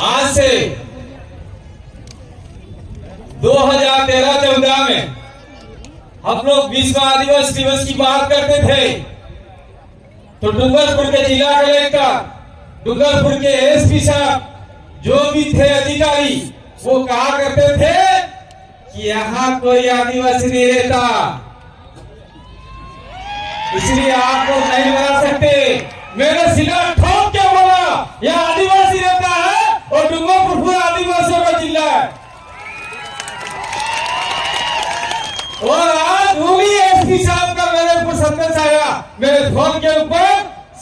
आज से 2013 चौदह में हम लोग विश्व आदिवासी दिवस की बात करते थे। तो डूंगरपुर के जिला कलेक्टर, डूंगरपुर के एसपी साहब, जो भी थे अधिकारी, वो कहा करते थे कि यहाँ कोई आदिवासी नहीं रहता। इसलिए आप लोग नहीं बना सकते। मैंने सिला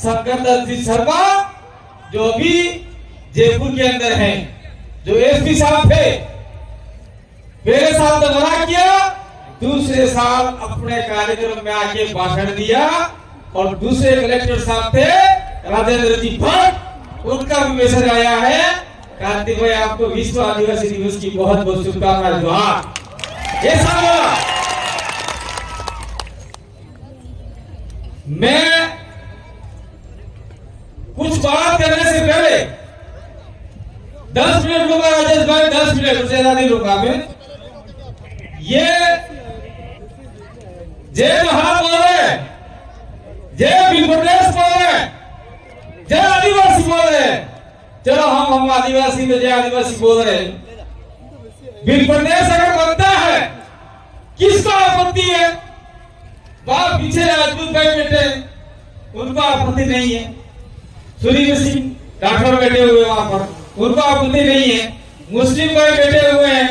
दत्त जी शर्मा, जो भी जयपुर के अंदर है, जो एसपी साहब थे, पहले साल तो मना किया, दूसरे साल अपने कार्यक्रम में आके भाषण दिया, और दूसरे कलेक्टर साहब थे, राजेंद्र जी भट्ट, उनका भी मैसेज आया है कार्तिक भाई, आपको विश्व आदिवासी दिवस की बहुत बहुत शुभकामनाएँ, जोहार। ये मैं दस मिनट लूँगा राजेश भाई दस मिनट उससे ज़्यादा नहीं लूँगा मैं। ये जय महान बोल रहे हैं, जय बिल प्रदेश बोल जय आदिवासी बोल चलो हम हम आदिवासी तो जय आदिवासी बोल रहे हैं। बिल प्रदेश अगर बनता है किसको आपत्ति है? बाप पीछे राजपूत भाई बैठे उनको आपत्ति नहीं है। सुरीन्द्र सिंह राठौर बैठे हुए वहाँ पर। आपत्ति नहीं है। मुस्लिम भाई बैठे हुए हैं।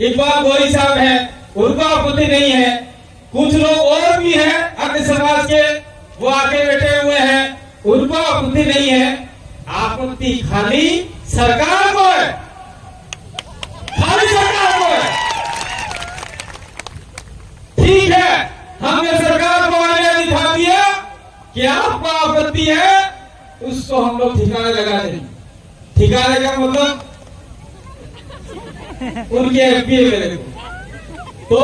इकबाल गोरी साहब हैं आपत्ति नहीं है। कुछ लोग और भी हैं अन्य समाज के, वो आके बैठे हुए हैं। आपत्ति नहीं है। आपत्ति खाली सरकार को है खाली सरकार को है ठीक है, हमने सरकार को आगे दिखा दिया कि आपको आपत्ति है, उसको हम लोग ठिकाने लगा देंगे। ठिकाने का मतलब उनके एमपी मेरे को तो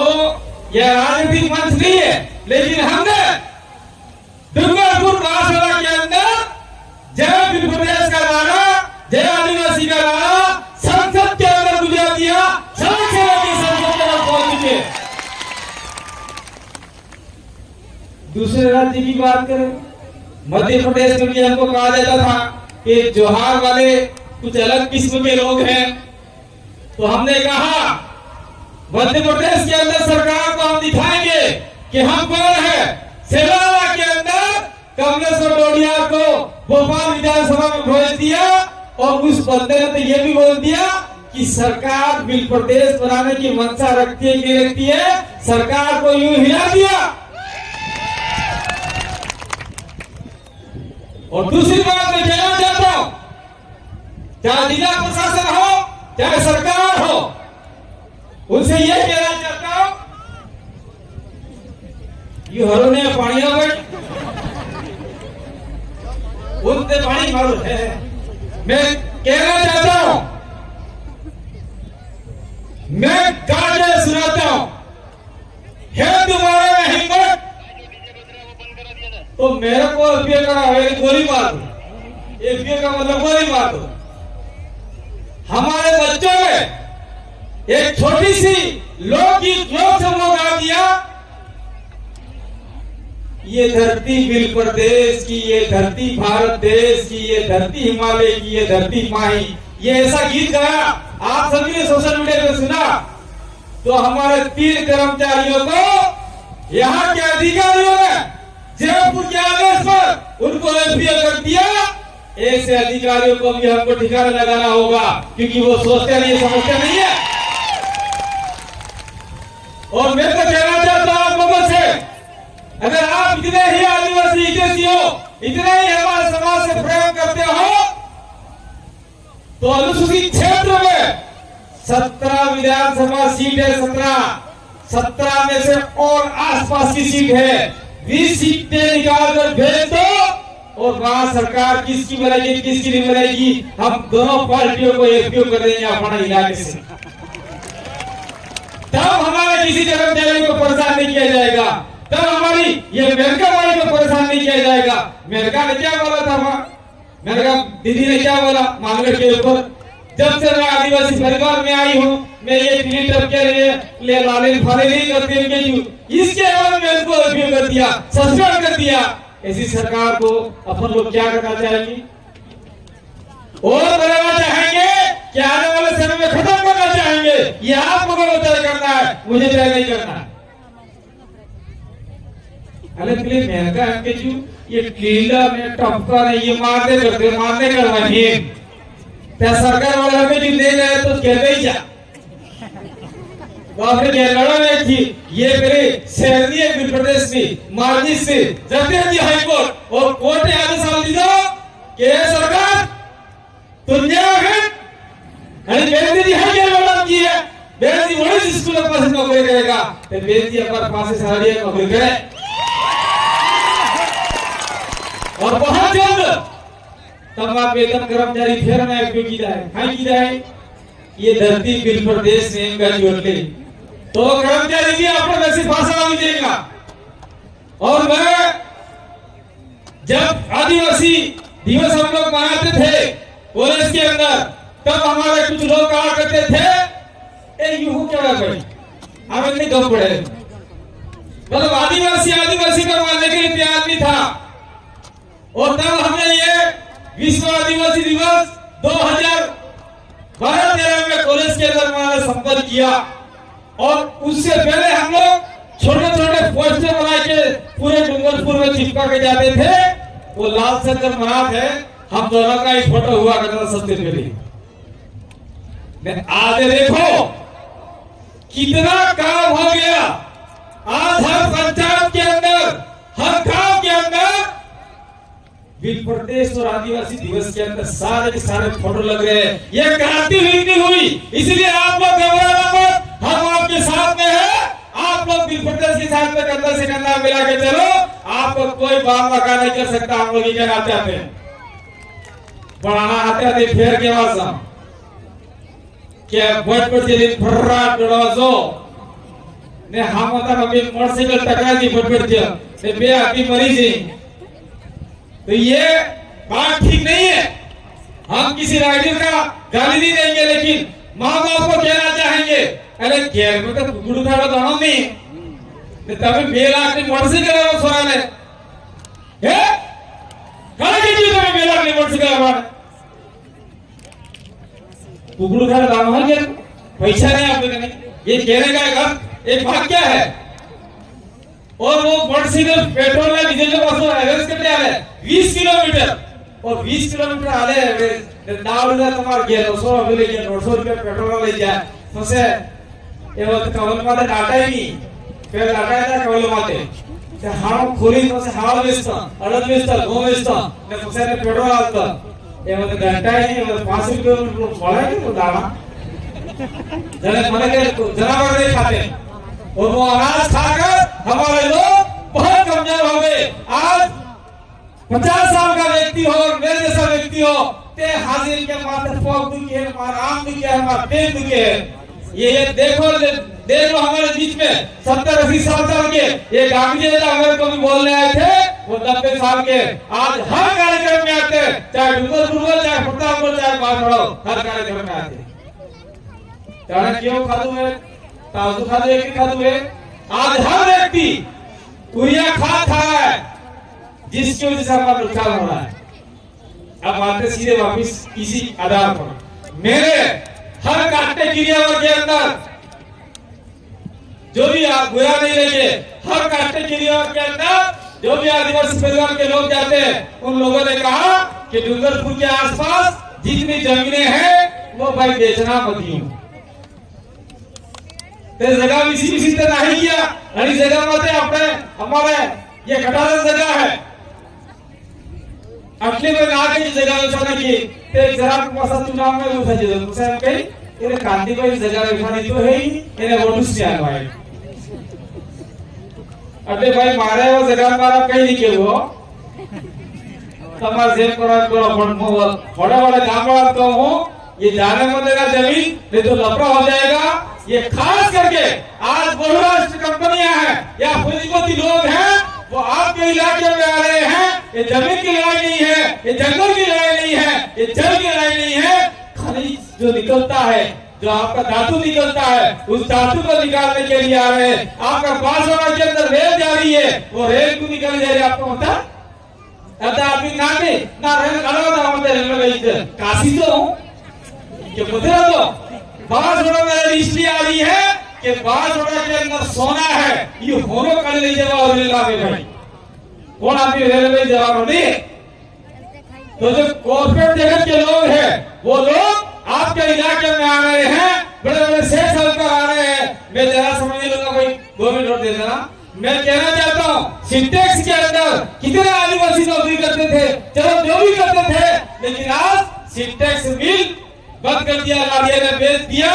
यह राजनीतिक मंच नहीं है लेकिन हमने दुर्गापुर महासभा के अंदर जय प्रदेश का नारा जय आदिवासी का नारा संसद के अंदर गुजरा दिया दूसरे राज्य की बात करें मध्य प्रदेश में भी हमको कहा जाता था कि जोहार वाले कुछ अलग किस्म के लोग हैं। तो हमने कहा, मध्य प्रदेश के अंदर सरकार को हम दिखाएँगे कि हम कौन है। सेवाला के अंदर कांग्रेस और डोडिया को भोपाल विधानसभा में भेज दिया और उस बंदे ने तो ये भी बोल दिया कि सरकार बिल प्रदेश बनाने की मंशा रखती है कि रखती है। सरकार को यूँ हिला दिया। और दूसरी बात मैं कहना चाहता हूँ चाहे जिला प्रशासन हो चाहे सरकार हो, उनसे यह कहना चाहता हूँ ये हरो ने पानी भाई। उनसे पानी मारो, है मैं कहना चाहता हूँ, मैं गाने सुनाता हूँ। है तुम्हारे में हिम्मत। तो मेरे को एफबीए का है गोली मार दो। का मतलब गोली मार दो। हमारे बच्चों में एक छोटी सी लोकगीत लोक गा दिया। ये धरती बिल प्रदेश की, ये धरती भारत देश की, ये धरती हिमालय की, ये धरती माही। ये ऐसा गीत गाया, आप सभी ने सोशल मीडिया पे सुना। तो हमारे तीन कर्मचारियों को यहाँ के अधिकारियों ने जयपुर के आदेश पर उनको एफबीए कर दिया। ऐसे अधिकारियों को भी हमको ठिकाना लगाना होगा, क्योंकि वो सोचते नहीं, समझते नहीं है। और मैं तो कहना चाहता हूँ आप लोगों से, अगर आप इतने ही आदिवासी हो, इतने ही हमारे समाज से प्रेम करते हो तो अनुसूचित क्षेत्र में सत्रह विधानसभा सीट है सत्रह। सत्रह में से और आसपास की सीट है। बीस सीटें निकाल कर भेज दो। और वहाँ सरकार किसकी बनाएगी किसकी नहीं बनेगी हम दोनों पार्टियों को एफपीओ कर देंगे अपना इलाके से। तब हमारे किसी कर्मचारी को परेशान नहीं किया जाएगा। तब हमारी ये मेरका वाली को परेशान नहीं किया जाएगा। मेरका ने क्या बोला था वहाँ? मैंने कहा दीदी ने क्या बोला? मामले के ऊपर जब से मैं आदिवासी परिवार में आई हूँ, मैं ये फ़िल्टर के लिए ले लाले फाले नहीं करती इसके अलावा मैं रिव्यू कर दिया, सस्पेंड कर दिया। ऐसी सरकार को अपन लोग क्या करना चाहेंगे? और बनाना चाहेंगे कि आने वाले समय में खत्म करना चाहेंगे। ये आपको तय करना है, मुझे तय नहीं करना है। अरे प्लीज़ कहा कि जो ये लीला में टपका नहीं, ये मारने करते, मारने करवा नहीं त्या सरकार वाले हमें जो दे गए तो कहते ही जा। क्या थी। ये मेरे शहरी है प्रदेश में मार्जी से जबते जी हाई कोर्ट और कोर्ट ने आदेश दिया कि सरकार बेनती है क्या लड़ा की है। पास नौकरी करेगा। तो सारी नौकरी करे। और बहुत जल्द तमाम वेतन कर्मचारी फिर में उपयोग की जाए। हाँ की जाए? ये धरती बिल प्रदेश ने जोड़ते तो कर्मचारी भी अपने वैसे भाषा में देगा और मैं, जब आदिवासी दिवस हम लोग मनाते थे, कॉलेज के अंदर, तब हमारे कुछ लोग कहा करते थे क्या भाई इतने कम पड़े मतलब आदिवासी आदिवासी का मानने के लिए तैयार नहीं था। और तब हमने ये विश्व आदिवासी दिवस 2012 तेरह में कॉलेज के अंदर हमारा संपन्न किया। और उससे पहले हम लोग छोटे छोटे पोस्टर बना के पूरे डूंगरपुर में चिपका के जाते थे। वो लाल शंकर महाराज है। हम दोनों का ही फ़ोटो हुआ करता सबसे आज देखो, कितना काम हो गया। आज हर पंचायत के अंदर, हर गाँव के अंदर बिल प्रदेश और आदिवासी दिवस के अंदर सारे के सारे फ़ोटो लग रहे हैं। ये क्रांति हुई, इसलिए आप लोग मत हम आपके साथ में है आप लोग बिल प्रदेश के साथ में कंधा से कंधा मिला के चलो, आपको कोई बात मका नहीं कर सकता हम लोग ये कहना चाहते हैं। बढ़ाना आते आते फेर के वासा क्या बट बट दिन फर्राट डोजो ने हम होता कभी मोटरसाइकिल टकरा दी बट दिया ने बे आदमी मरी जी तो ये बात ठीक नहीं है। हम किसी राइडर का गाली नहीं देंगे, लेकिन माँ बाप को कहना चाहेंगे, अरे घेर में तो था तो हम नहीं ने तभी बेला के मोटरसाइकिल वाला छोरा ने हे? कहाँ के जीवन में बेला के मोटरसाइकिल वाला कुकुड़ घर दाम है क्या पैसा नहीं आप नहीं ये कहने का एक एक बात क्या है। और वो मोटरसाइकिल पेट्रोल या डीजल के पास एवरेज कितने आ 20 किलोमीटर। और 20 किलोमीटर आ एवरेज नाव ले तुम्हार गेलो सो अभी ले गेलो 900 रुपया पेट्रोल माते ते हाव खोली तो से हाव वेस्ता अडद वेस्ता गो वेस्ता ने तो से पेट्रोल आता ये वो तो घंटा नहीं वो 5 किलोमीटर पड़ा नहीं तो दाना जरा नहीं खाते। और वो हमारे लोग बहुत कमज़ोर हो गए। आज पचास साल का व्यक्ति हो, मेरे जैसा व्यक्ति हो, ते हाजिर के माथे फोक दुखी हमारा आम दुखी हमारा पेट दुखी है। ये ये देखो देख लो हमारे बीच में, सत्तर अस्सी साल साल के ये गांधी जी हमारे को भी बोलने आए थे, वो नब्बे साल के, आज हर कार्यक्रम में आते चाहे डूंगरपुर हो चाहे प्रतापपुर चाहे बांसवाड़ा हर कार्यक्रम में आते कारण क्यों खादू है? ताजू खादू एक खादू है? आज हर व्यक्ति पूरिया खा खा है, जिसकी वजह से हमारा नुकसान हो रहा है। अब आते सीधे वापिस इसी आधार पर। मेरे हर काटे क्रियावर के अंदर। जो भी आप बुरा नहीं लेंगे हर काटे क्रियावर के अंदर जो भी आदिवासी परिवार के लोग जाते हैं, उन लोगों ने कहा कि डूंगरपुर के आसपास जितनी जमीने हैं, वो भाई बेचना मत यूँ जगह इसी इसी तरह तो नहीं किया। अरे जगह मत तो अपने, हमारे ये कटारा जगह है। अपने में आगे की जगह की ते जरा मसा चुनाव में उठा जे मुझे हम कही ये कांदी भाई जगह उठानी तो है ही ये वोट से आया भाई अरे भाई मारे वो जगह मारा कहीं नहीं के वो તમારે જેમ કરો એમ કરો પણ હું बड़ा बड़ा काम वाला तो हूँ ये जाने में देगा जमीन नहीं तो लफड़ा हो जाएगा ये खास करके आज बहुराष्ट्र कंपनियां हैं या पूंजीपति लोग हैं वो आपके इलाके में आ रहे हैं। ये ज़मीन की लड़ाई नहीं है, ये जंगल की लड़ाई नहीं है, ये जल की लड़ाई नहीं है। खनिज जो निकलता है, जो आपका धातु निकलता है, उस धातु को निकालने के लिए आ रहे हैं। आपका बांसवाड़ा के अंदर रेल जा रही है, वो रेल को निकल जा रही है आपको पता? आता अभी ना के ना रेल कड़वा था हमारे रेलवे गई काशी तो कि कि बांसवाड़ा के अंदर सोना है, ये होनो कर ले जावा और रेल आगे भाई कौन आपकी रेलवे जवाब नहीं? तो जो कॉर्पोरेट जगत के लोग हैं, वो लोग आपके इलाके में आ रहे हैं, बड़े बड़े सेठ होकर आ रहे हैं। मैं जरा समझ लूँगा कोई दो मिनट और दे देना मैं कहना चाहता हूँ, सिंटेक्स के अंदर कितने आदिवासी नौकरी करते थे, चलो जो भी करते थे, लेकिन आज सिंटेक्स मिल बंद कर दिया लाड़िया ने बेच दिया।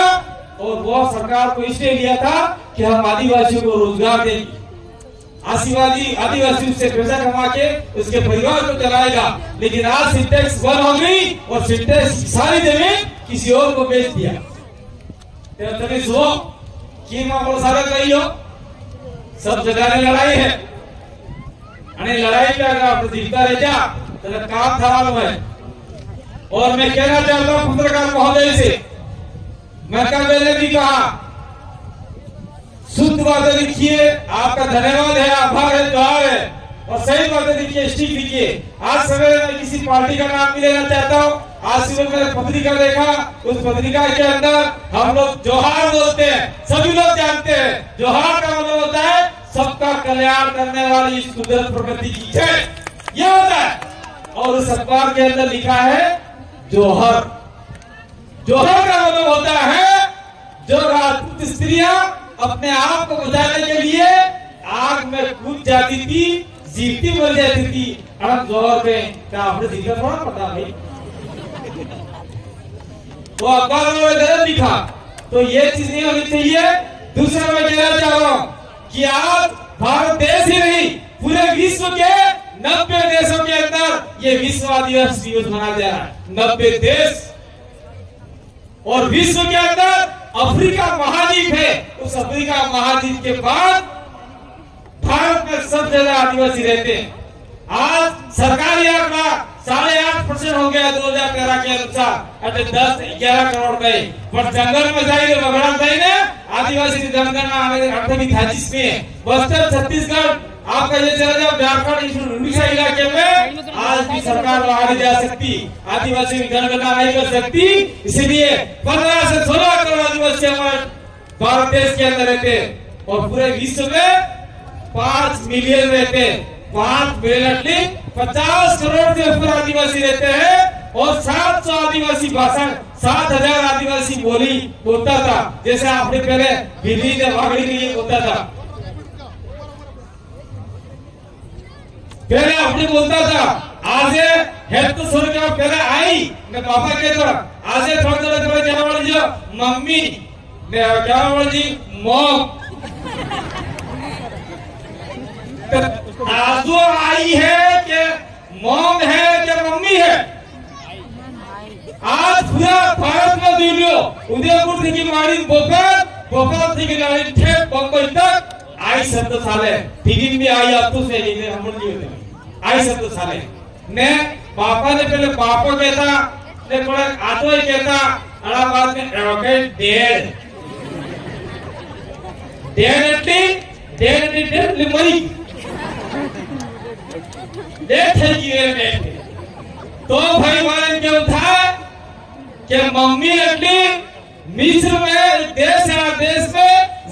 और वह सरकार को इसलिए लिया था कि हम आदिवासियों को रोज़गार देंगे। आशीर्वादी आदिवासियों से पैसा कमा के उसके परिवार को चलाएगा। लेकिन आज सिंटेक्स बंद हो गई और सिंटेक्स सारी ज़मीन किसी और को बेच दिया। तो सारा कही हो? सब जगह लड़ाई है। अने लड़ाई पे अगर आप जीतता रह जा तो काम खराब है। और मैं कहना चाहता हूँ, पत्रकार महोदय से मैं कल मैंने भी कहा। शुद्ध बातें लिखिए, आपका धन्यवाद है आभार है जोहार है। और सही बातें लिखिए स्टिक लिखिए। आज सवेरे मैं किसी पार्टी का नाम भी लेना चाहता हूँ। आज सुबह मैंने पत्रिका देखा, उस पत्रिका के अंदर हम लोग जोहार बोलते हैं। सभी लोग जानते हैं, जोहार का मतलब होता है, सबका कल्याण करने वाली इस प्रकृति की जय। यह होता है। और उस अखबार के अंदर लिखा है, जोहर। जोहर का मतलब होता है जो राजपूत स्त्रियाँ अपने आप को बचाने के लिए आग में कूद जाती थी, जीती मर जाती थी। अड़क जोहर में क्या आपने ज़िक्र थोड़ा पता भाई। तो अखबार में गलत लिखा। तो ये चीज़ नहीं होनी चाहिए। दूसरा मैं कहना चाह रहा हूँ कि आज भारत देश ही नहीं, पूरे विश्व के नब्बे देशों के अंदर ये विश्व आदिवासी दिवस मनाया जा रहा है। नब्बे देश और विश्व के अंदर अफ्रीका महाद्वीप है। उस अफ्रीका महाद्वीप के बाद भारत में सबसे ज़्यादा आदिवासी रहते हैं। आज सरकारी आंकड़ा साढ़े आठ परसेंट हो गया दो हज़ार तेरह के अनुसार। अरे दस ग्यारह करोड़ गए। पर जंगल में जाइए बगड़ा जाइए आदिवासी जनगणना अर्थवी था जिसमें बस्तर, छत्तीसगढ़ आपका ये चला जाओ झारखंड इलाके में, आज भी सरकार नहीं जा सकती, आदिवासी की जनगणना नहीं कर सकती। इसलिए पंद्रह से सोलह करोड़ आदिवासी हमारे भारत देश के अंदर रहते और पूरे विश्व में पाँच मिलियन रहते पाँच मिलियन पचास करोड़ से ऊपर आदिवासी रहते हैं और सात सौ आदिवासी भाषा सात हज़ार आदिवासी बोली, बोलता था। जैसे आपने पहले बिल्ली ने के लिए बोलता था। कह रहे बोलता था, आज है तो सुन के आप कह आई मैं पापा कह रहा आज थोड़ा थोड़ा कह रहा जी मम्मी, मैं कह रहा जी, मॉम। तो आजो आई है के मॉम है के मम्मी है? आज पूरा भारत में दिल्ली उदयपुर थी की मारी बोकर बोकर थी की मारी ठे बंबई तक। आई शब्द साले। फ़िल्म में आई अब तो से ये हम लोग होते। आई शब्द साले। ने पापा ने पहले पापा कहता, ने थोड़ा आतो ही कहता अड़ा बाद में एडवोकेट डेड। डेड एटली डेड एटली डेड मरी। डेथ है कि डेथ तो भाई मान के था कि मम्मी अगली मिस्र में, देश है देश में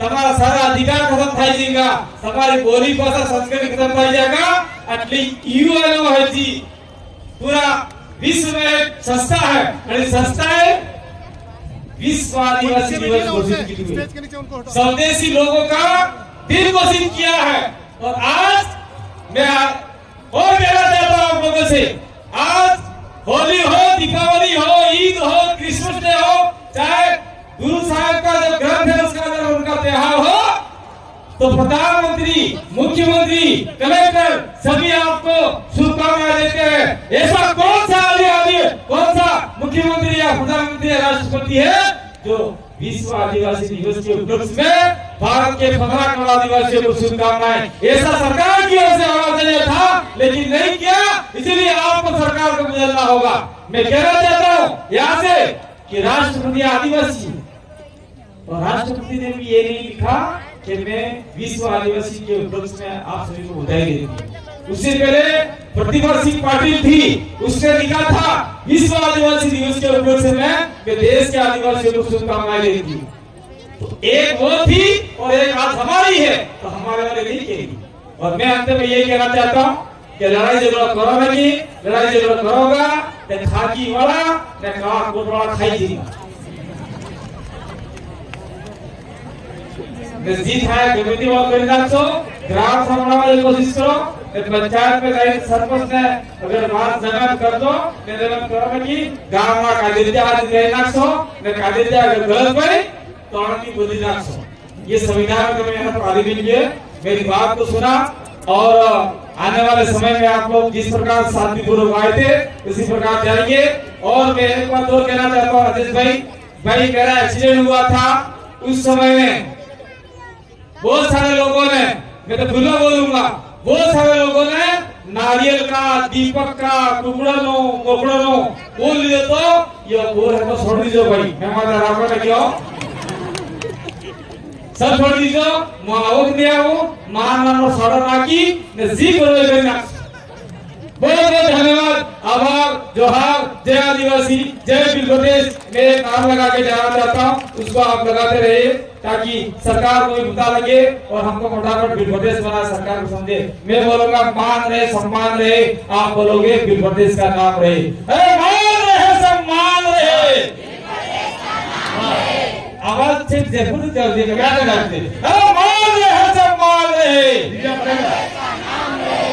તમારા सारा अधिकार खत्म થઈ जाएगा તમારી बोली भाषा संस्कृति खत्म થઈ जाएगा એટલે ઈઓ એનો है जी पूरा विश्व में एक संस्था है और इस संस्था है विश्व आदिवासी दिवस घोषित की हुई स्टेज के नीचे उनको हटाओ स्वदेशी लोगों का दिन घोषित किया है और आज मैं आ- और कहना चाहता हूं आप लोगों से आज होली हो दीपावली हो ईद हो क्रिसमस डे हो चाहे साहब का जो ग्रंथ है, उसका अगर उनका त्योहार हो तो प्रधानमंत्री, मुख्यमंत्री, कलेक्टर सभी आपको शुभकामनाएँ देते हैं ऐसा कौन सा आदिवासी कौन सा मुख्यमंत्री या प्रधानमंत्री या राष्ट्रपति है जो विश्व आदिवासी दिवस के उपलक्ष्य में भारत के पंद्रह करोड़ आदिवासियों को शुभकामनाएँ ऐसा सरकार की ओर से होना चाहिए था, लेकिन नहीं किया, इसलिए आपको सरकार को बदलना होगा मैं कहना चाहता हूँ, यहाँ से कि राष्ट्रपति आदिवासी। और राष्ट्रपति ने भी ये नहीं लिखा कि मैं विश्व आदिवासी के उपलक्ष्य में आप सभी को बधाई देती हूँ। उससे पहले प्रतिभा सिंह पाटिल थी उसने लिखा था, विश्व आदिवासी दिवस के उपलक्ष्य में मैं देश के आदिवासियों को शुभकामनाएँ देती हूँ। तो एक वो थी और एक आज हमारी है तो हमारे वाले नहीं कहेगी। और मैं अंत में ये कहना चाहता हूँ कि लड़ाई झगड़ा करो नहीं, लड़ाई झगड़ा करोगा खाकी वाला ने कहा खाई जीगा नज़दीक है कम्युनिटी वॉक करी राखो ग्राम सभावाला कोशिश करो ते पंचायत में काही सरपंच ने अगर मास जगत कर दो, ते देवा करम कि गाँव में कादिरजा आज ले नाखो ने कादिरजा अगर गलत पड़े तो की बोली नाखो ये संविधान में मैंने पारी भी लिए मेरी बात को सुना और आने वाले समय में आप लोग जिस प्रकार शांति पूर्वक आए थे, उसी प्रकार जाएँगे। और मैं एक बार और कहना चाहता हूँ, राजेश भाई भाई कह रहा एक्सीडेंट हुआ था उस समय में। बहुत सारे लोगों ने, मैं तो खुला बोलूँगा, बहुत सारे लोगों ने नारियल का, दीपक का, टुकड़नो, मोकड़नो बोल लिए तो ये बोल है तो छोड़ दीजिए भाई माता रावण ने क्यों? सब छोड़ दीजिए माओ दिया वो मान नानो सड़न आकी ने जी करो बहुत बहुत धन्यवाद। जय आदिवासी, जय बिल प्रदेश, मेरे काम लगा के जाना चाहता हूँ, उसको आप लगाते रहे ताकि सरकार को भी लगे और हमको फटाफट बिल प्रदेश बना सरकार को समझे। मैं बोलूँगा, मान रहे, सम्मान रहे, आप बोलोगे, बिल प्रदेश का काम रहे। मान रहे, सम्मान रहे। आवाज़ सिर्फ़ जयपुर मान रहे, सम्मान रहे।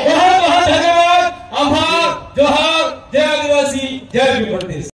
बहुत बहुत धन्यवाद। आभार, जोहार, जय आदिवासी। quer me fortalecer.